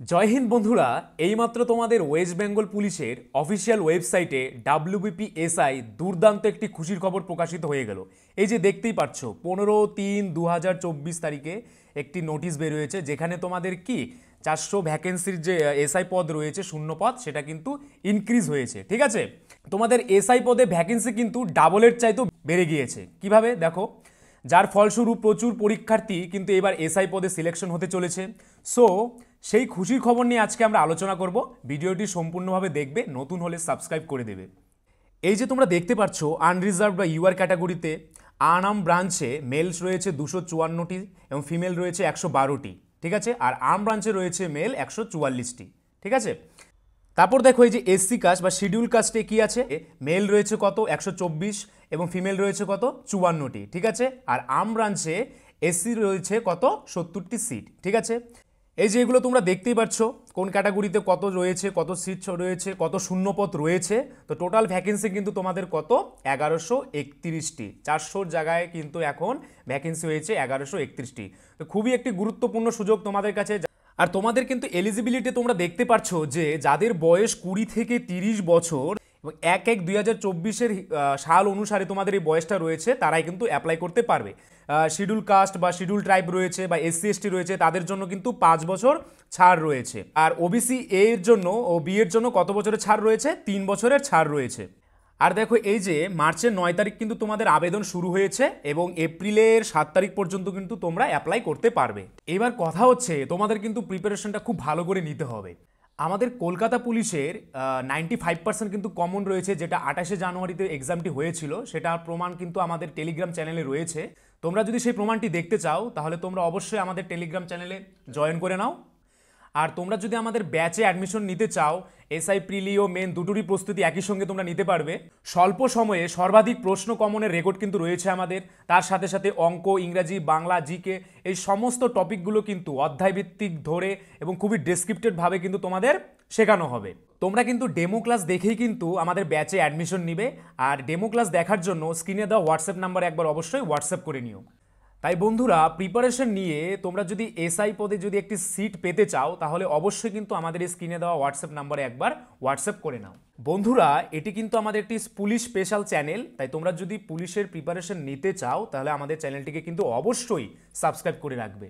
জয় হিন্দ বন্ধুরা, এইমাত্র তোমাদের ওয়েস্ট বেঙ্গল পুলিশের অফিসিয়াল ওয়েবসাইটে ডাব্লিউবিপিএসআই দুর্দান্ত একটি খুশির খবর প্রকাশিত হয়ে গেল। এই যে দেখতেই পাচ্ছ পনেরো তিন দু তারিখে একটি নোটিশ বেরিয়েছে যেখানে তোমাদের কি চারশো ভ্যাকেন্সির যে এসআই পদ রয়েছে, শূন্য পদ, সেটা কিন্তু ইনক্রিজ হয়েছে, ঠিক আছে? তোমাদের এসআই পদে ভ্যাকেন্সি কিন্তু ডাবলের চাইতেও বেড়ে গিয়েছে। কীভাবে? দেখো, যার ফলস্বরূপ প্রচুর পরীক্ষার্থী কিন্তু এবার এসআই পদে সিলেকশন হতে চলেছে। সো সেই খুশির খবর নিয়ে আজকে আমরা আলোচনা করব। ভিডিওটি সম্পূর্ণভাবে দেখবে, নতুন হলে সাবস্ক্রাইব করে দেবে। এই যে তোমরা দেখতে পাচ্ছ আনরিজার্ভ বা ইউআর ক্যাটাগরিতে আনাম ব্রাঞ্চে মেলস রয়েছে দুশো চুয়ান্নটি এবং ফিমেল রয়েছে একশো বারোটি, ঠিক আছে? আর আর্ম ব্রাঞ্চে রয়েছে মেল একশো চুয়াল্লিশটি, ঠিক আছে? তারপর দেখো এই যে এসসি কাস্ট বা শিডিউল কাস্টে কি আছে? মেল রয়েছে কত? একশো চব্বিশ এবং ফিমেল রয়েছে কত? চুয়ান্নটি, ঠিক আছে? আর আর্ম ব্রাঞ্চে এসসি রয়েছে কত? সত্তরটি সিট ঠিক আছে? এই যে এগুলো তোমরা দেখতেই পাচ্ছ কোন ক্যাটাগরিতে কত রয়েছে, কত সিট রয়েছে, কত শূন্যপথ রয়েছে, তো টোটাল ভ্যাকেন্সি কিন্তু তোমাদের কত? এগারোশো একত্রিশটি। চারশোর জায়গায় কিন্তু এখন ভ্যাকেন্সি হয়েছে এগারোশো একত্রিশটি। তো খুবই একটি গুরুত্বপূর্ণ সুযোগ তোমাদের কাছে। আর তোমাদের কিন্তু এলিজিবিলিটি তোমরা দেখতে পাচ্ছ যে যাদের বয়স কুড়ি থেকে তিরিশ বছর এবং এক এক দুই হাজার চব্বিশের সাল অনুসারে তোমাদের এই বয়সটা রয়েছে, তারাই কিন্তু অ্যাপ্লাই করতে পারবে। শিডিউল কাস্ট বা শিডিউল ট্রাইব রয়েছে বা এসসি এসটি রয়েছে, তাদের জন্য কিন্তু পাঁচ বছর ছাড় রয়েছে। আর ওবিসি এর জন্য ও বি এর জন্য কত বছরের ছাড় রয়েছে? তিন বছরের ছাড় রয়েছে। আর দেখো, এই যে মার্চের নয় তারিখ কিন্তু তোমাদের আবেদন শুরু হয়েছে এবং এপ্রিলের সাত তারিখ পর্যন্ত কিন্তু তোমরা অ্যাপ্লাই করতে পারবে। এবার কথা হচ্ছে, তোমাদের কিন্তু প্রিপারেশনটা খুব ভালো করে নিতে হবে। আমাদের কলকাতা পুলিশের নাইনটি ফাইভ পার্সেন্ট কিন্তু কমন রয়েছে, যেটা আঠাশে জানুয়ারিতে এক্সামটি হয়েছিল, সেটা প্রমাণ কিন্তু আমাদের টেলিগ্রাম চ্যানেলে রয়েছে। তোমরা যদি সেই প্রমাণটি দেখতে চাও, তাহলে তোমরা অবশ্যই আমাদের টেলিগ্রাম চ্যানেলে জয়েন করে নাও। আর তোমরা যদি আমাদের ব্যাচে অ্যাডমিশন নিতে চাও এসআই প্রিলি ও মেন দুটোরই প্রস্তুতি একই সঙ্গে তোমরা নিতে পারবে। স্বল্প সময়ে সর্বাধিক প্রশ্ন কমনের রেকর্ড কিন্তু রয়েছে আমাদের। তার সাথে সাথে অঙ্ক, ইংরাজি, বাংলা জিকে এই সমস্ত টপিকগুলো কিন্তু অধ্যায়ভিত্তিক ধরে এবং খুবই ডেসক্রিপ্টেডভাবে কিন্তু তোমাদের শেখানো হবে। তোমরা কিন্তু ডেমো ক্লাস দেখেই কিন্তু আমাদের ব্যাচে অ্যাডমিশন নিবে। আর ডেমো ক্লাস দেখার জন্য স্ক্রিনে দেওয়া হোয়াটসঅ্যাপ নাম্বার একবার অবশ্যই হোয়াটসঅ্যাপ করে নিও। তাই বন্ধুরা প্রিপারেশন নিয়ে তোমরা যদি এসআই পদে যদি একটি সিট পেতে চাও, তাহলে অবশ্যই কিন্তু আমাদের এই স্ক্রিনে দেওয়া হোয়াটসঅ্যাপ নাম্বারে একবার হোয়াটসঅ্যাপ করে নাও। বন্ধুরা, এটি কিন্তু আমাদের একটি পুলিশ স্পেশাল চ্যানেল তাই তোমরা যদি পুলিশের প্রিপারেশন নিতে চাও, তাহলে আমাদের চ্যানেলটিকে কিন্তু অবশ্যই সাবস্ক্রাইব করে রাখবে।